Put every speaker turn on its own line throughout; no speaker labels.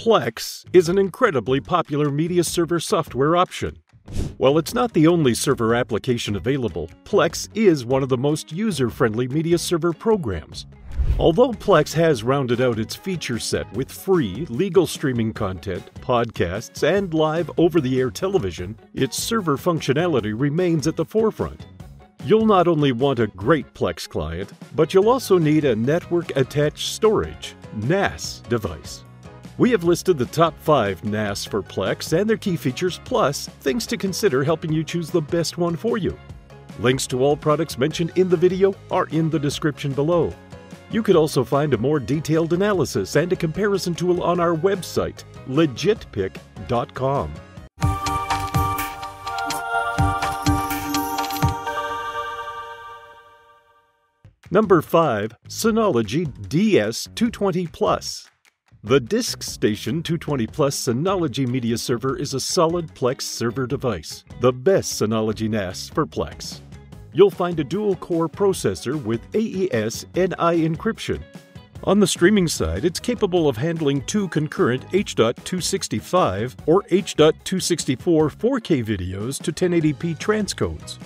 Plex is an incredibly popular media server software option. While it's not the only server application available, Plex is one of the most user-friendly media server programs. Although Plex has rounded out its feature set with free, legal streaming content, podcasts, and live over-the-air television, its server functionality remains at the forefront. You'll not only want a great Plex client, but you'll also need a Network Attached Storage NAS device. We have listed the top 5 NAS for Plex and their key features, plus things to consider helping you choose the best one for you. Links to all products mentioned in the video are in the description below. You could also find a more detailed analysis and a comparison tool on our website, legitpick.com. Number 5. Synology DS220 Plus. The DiskStation 220 Plus Synology Media Server is a solid Plex server device, the best Synology NAS for Plex. You'll find a dual-core processor with AES NI encryption. On the streaming side, it's capable of handling two concurrent H.265 or H.264 4K videos to 1080p transcodes.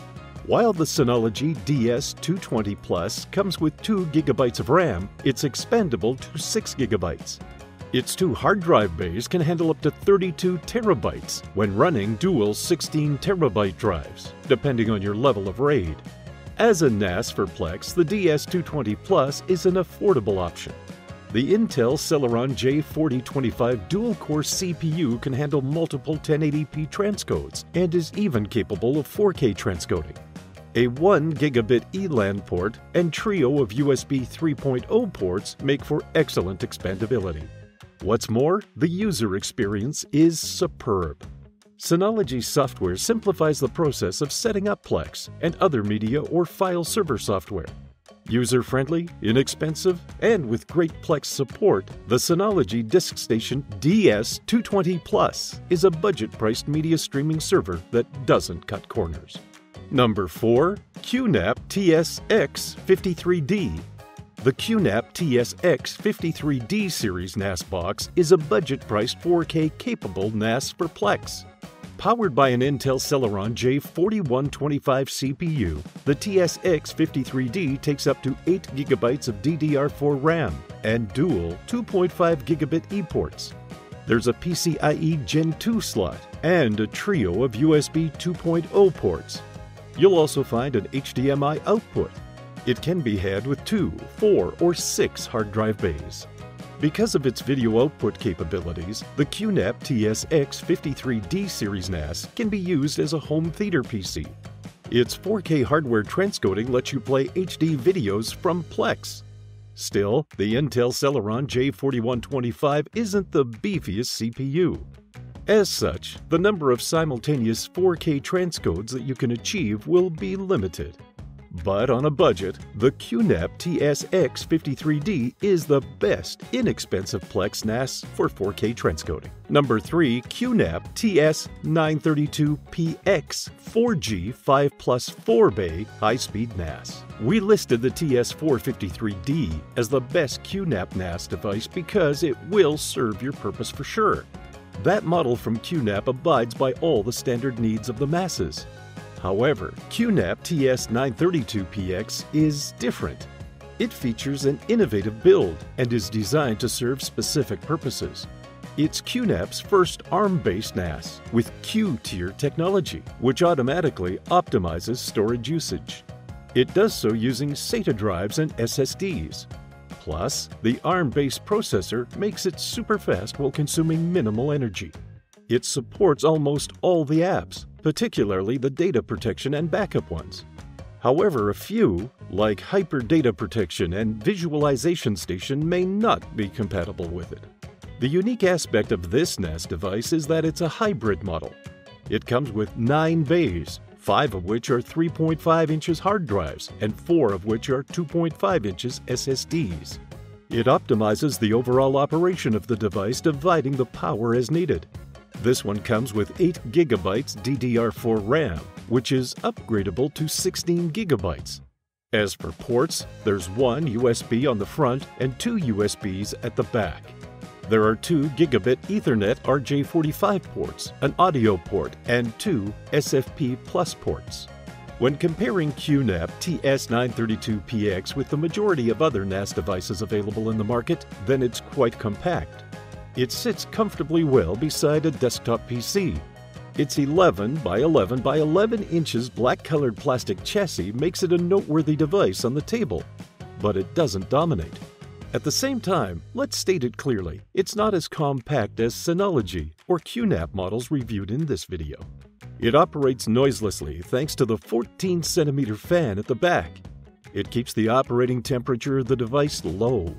While the Synology DS220 Plus comes with 2 GB of RAM, it's expandable to 6 GB. Its two hard drive bays can handle up to 32 terabytes when running dual 16 terabyte drives, depending on your level of RAID. As a NAS for Plex, the DS220 Plus is an affordable option. The Intel Celeron J4025 dual-core CPU can handle multiple 1080p transcodes and is even capable of 4K transcoding a 1 gigabit ELAN port, and trio of USB 3.0 ports make for excellent expandability. What's more, the user experience is superb. Synology software simplifies the process of setting up Plex and other media or file server software. User-friendly, inexpensive, and with great Plex support, the Synology DiskStation DS220 Plus is a budget-priced media streaming server that doesn't cut corners. Number 4. QNAP TSX53D The QNAP TSX53D series NAS box is a budget-priced 4K capable NAS for Plex. Powered by an Intel Celeron J4125 CPU, the TSX53D takes up to 8 GB of DDR4 RAM and dual 2.5 gigabit ePorts. There's a PCIe Gen 2 slot and a trio of USB 2.0 ports. You'll also find an HDMI output. It can be had with two, four, or six hard drive bays. Because of its video output capabilities, the QNAP TSX53D series NAS can be used as a home theater PC. Its 4K hardware transcoding lets you play HD videos from Plex. Still, the Intel Celeron J4125 isn't the beefiest CPU. As such, the number of simultaneous 4K transcodes that you can achieve will be limited. But on a budget, the QNAP TSX53D is the best inexpensive Plex NAS for 4K transcoding. Number 3. QNAP TS932PX 4G 5 plus 4 bay high-speed NAS. We listed the TS453D as the best QNAP NAS device because it will serve your purpose for sure. That model from QNAP abides by all the standard needs of the masses. However, QNAP TS932PX is different. It features an innovative build and is designed to serve specific purposes. It's QNAP's first ARM-based NAS with Q-tier technology, which automatically optimizes storage usage. It does so using SATA drives and SSDs, Plus, the ARM-based processor makes it super fast while consuming minimal energy. It supports almost all the apps, particularly the data protection and backup ones. However, a few, like Hyper Data Protector and Virtualization Station, may not be compatible with it. The unique aspect of this NAS device is that it's a hybrid model. It comes with 9 bays, five of which are 3.5 inches hard drives and four of which are 2.5 inches SSDs. It optimizes the overall operation of the device, dividing the power as needed. This one comes with 8 GB DDR4 RAM, which is upgradable to 16 GB. As for ports, there's one USB on the front and two USBs at the back. There are two gigabit Ethernet RJ45 ports, an audio port, and two SFP Plus ports. When comparing QNAP TS932PX with the majority of other NAS devices available in the market, then it's quite compact. It sits comfortably well beside a desktop PC. Its 11 by 11 by 11 inches black-colored plastic chassis makes it a noteworthy device on the table, but it doesn't dominate. At the same time, let's state it clearly, it's not as compact as Synology or QNAP models reviewed in this video. It operates noiselessly thanks to the 14 centimeter fan at the back. It keeps the operating temperature of the device low.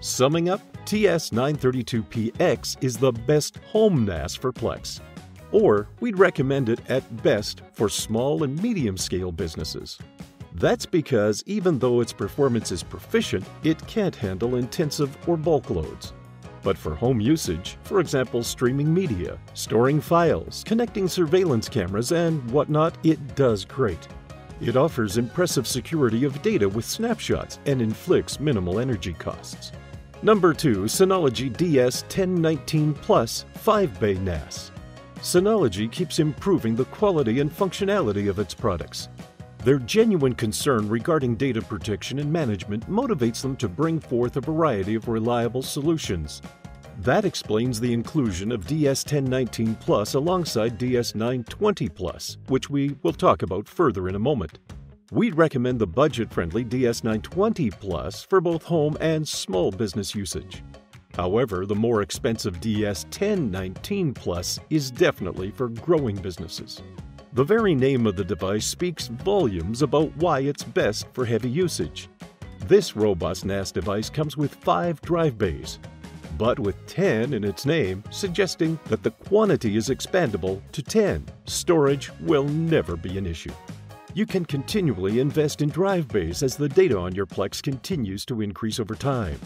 Summing up, TS932PX is the best home NAS for Plex. Or we'd recommend it at best for small and medium scale businesses. That's because even though its performance is proficient, it can't handle intensive or bulk loads. But for home usage, for example streaming media, storing files, connecting surveillance cameras, and whatnot, it does great. It offers impressive security of data with snapshots and inflicts minimal energy costs. Number 2. Synology DS1019 Plus 5-Bay NAS. Synology keeps improving the quality and functionality of its products. Their genuine concern regarding data protection and management motivates them to bring forth a variety of reliable solutions. That explains the inclusion of DS1019 Plus alongside DS920 Plus, which we will talk about further in a moment. We'd recommend the budget-friendly DS920 Plus for both home and small business usage. However, the more expensive DS1019 Plus is definitely for growing businesses. The very name of the device speaks volumes about why it's best for heavy usage. This robust NAS device comes with 5 drive bays, but with 10 in its name, suggesting that the quantity is expandable to 10. Storage will never be an issue. You can continually invest in drive bays as the data on your Plex continues to increase over time.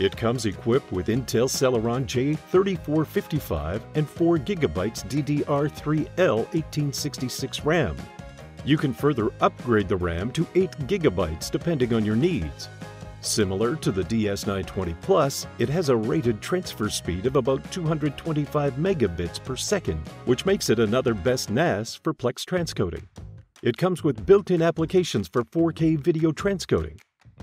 It comes equipped with Intel Celeron J3455 and 4GB DDR3L 1866 RAM. You can further upgrade the RAM to 8GB depending on your needs. Similar to the DS920 Plus, it has a rated transfer speed of about 225 megabits per second, which makes it another best NAS for Plex transcoding. It comes with built-in applications for 4K video transcoding,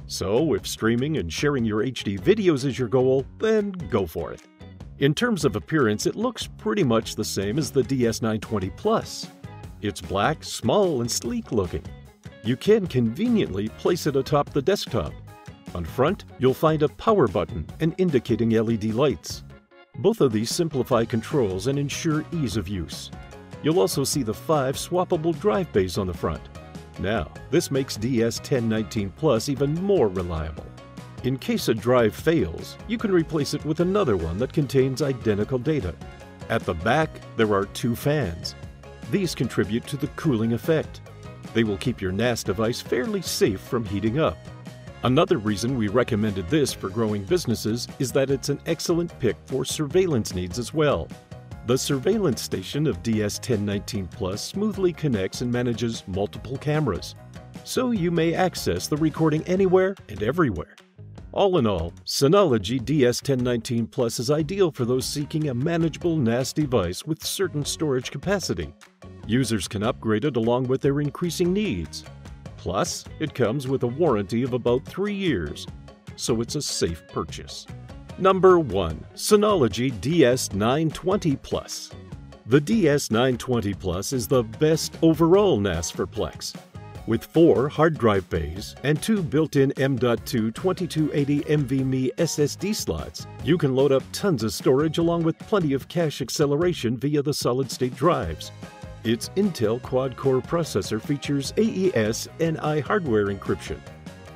so, if streaming and sharing your HD videos is your goal, then go for it. In terms of appearance, it looks pretty much the same as the DS920 Plus. It's black, small, and sleek looking. You can conveniently place it atop the desktop. On front, you'll find a power button and indicating LED lights. Both of these simplify controls and ensure ease of use. You'll also see the five swappable drive bays on the front. Now, this makes DS1019 Plus even more reliable. In case a drive fails, you can replace it with another one that contains identical data. At the back, there are two fans. These contribute to the cooling effect. They will keep your NAS device fairly safe from heating up. Another reason we recommended this for growing businesses is that it's an excellent pick for surveillance needs as well. The surveillance station of DS1019 Plus smoothly connects and manages multiple cameras, so you may access the recording anywhere and everywhere. All in all, Synology DS1019 Plus is ideal for those seeking a manageable NAS device with certain storage capacity. Users can upgrade it along with their increasing needs. Plus, it comes with a warranty of about 3 years, so it's a safe purchase. Number 1. Synology DS920 Plus. The DS920 Plus is the best overall NAS for Plex. With four hard drive bays and two built-in M.2 2280 NVMe SSD slots, you can load up tons of storage along with plenty of cache acceleration via the solid-state drives. Its Intel quad-core processor features AES NI hardware encryption,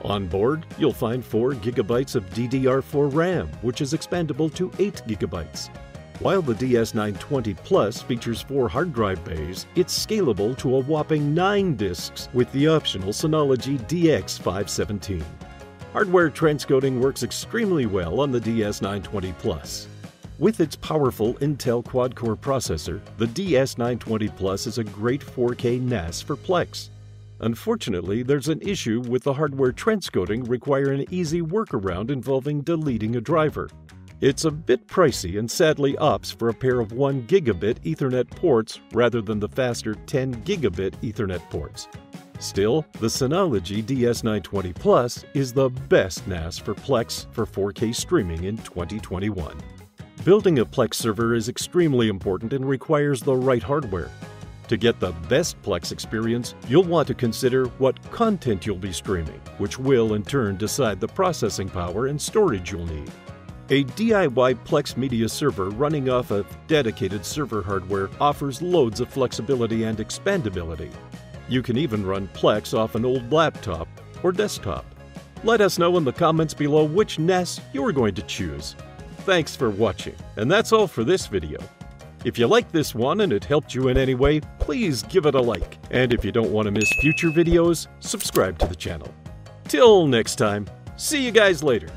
on board, you'll find 4 GB of DDR4 RAM, which is expandable to 8 GB. While the DS920 Plus features 4 hard drive bays, it's scalable to a whopping 9 disks with the optional Synology DX517. Hardware transcoding works extremely well on the DS920 Plus. With its powerful Intel quad-core processor, the DS920 Plus is a great 4K NAS for Plex. Unfortunately, there's an issue with the hardware transcoding requiring an easy workaround involving deleting a driver. It's a bit pricey and sadly opts for a pair of 1 gigabit Ethernet ports rather than the faster 10 gigabit Ethernet ports. Still, the Synology DS920 Plus is the best NAS for Plex for 4K streaming in 2021. Building a Plex server is extremely important and requires the right hardware. To get the best Plex experience, you'll want to consider what content you'll be streaming, which will in turn decide the processing power and storage you'll need. A DIY Plex media server running off of dedicated server hardware offers loads of flexibility and expandability, you can even run Plex off an old laptop or desktop. Let us know in the comments below which NAS you're going to choose. Thanks for watching, and that's all for this video. If you liked this one and it helped you in any way, please give it a like. And if you don't want to miss future videos, subscribe to the channel. Till next time, see you guys later.